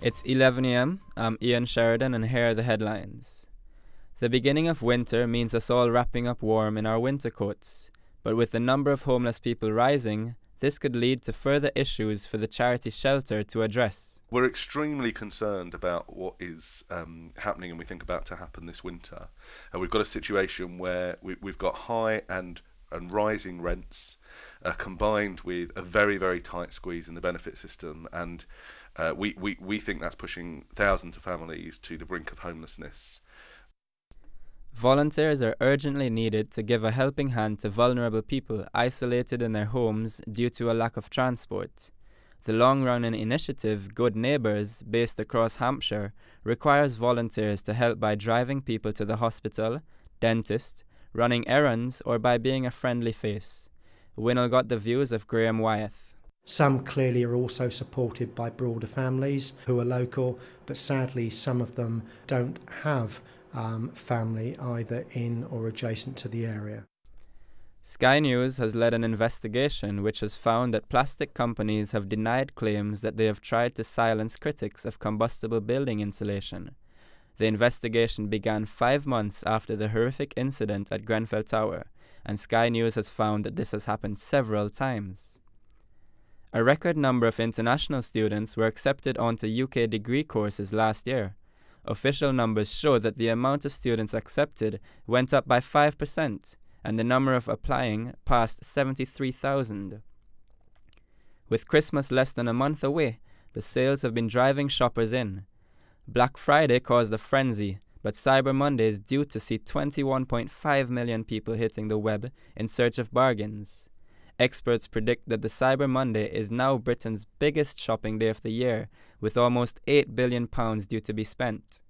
It's 11 am. I'm Ian Sheridan, and here are the headlines. The beginning of winter means us all wrapping up warm in our winter coats, but with the number of homeless people rising, this could lead to further issues for the charity shelter to address. We're extremely concerned about what is um, happening and we think about to happen this winter. Uh, we've got a situation where we, have got high and and rising rents uh, combined with a very very tight squeeze in the benefit system and uh, we, we, we think that's pushing thousands of families to the brink of homelessness. Volunteers are urgently needed to give a helping hand to vulnerable people isolated in their homes due to a lack of transport. The long running initiative, Good Neighbours, based across Hampshire, requires volunteers to help by driving people to the hospital, dentist, running errands, or by being a friendly face. Winol got the views of Graham Wyeth. Some clearly are also supported by broader families who are local, but sadly, some of them don't have um, family either in or adjacent to the area. Sky News has led an investigation which has found that plastic companies have denied claims that they have tried to silence critics of combustible building insulation. The investigation began five months after the horrific incident at Grenfell Tower, and Sky News has found that this has happened several times. A record number of international students were accepted onto UK degree courses last year. Official numbers show that the amount of students accepted went up by 5%, and the number of applying passed 73,000. With Christmas less than a month away, the sales have been driving shoppers in. Black Friday caused a frenzy, but Cyber Monday is due to see 21.5 million people hitting the web in search of bargains. Experts predict that the Cyber Monday is now Britain's biggest shopping day of the year, with almost 8 billion pounds due to be spent.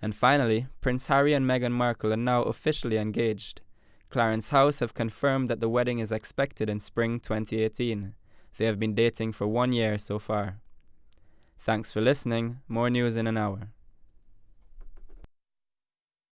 And finally, Prince Harry and Meghan Markle are now officially engaged. Clarence House have confirmed that the wedding is expected in spring 2018. They have been dating for one year so far. Thanks for listening. More news in an hour.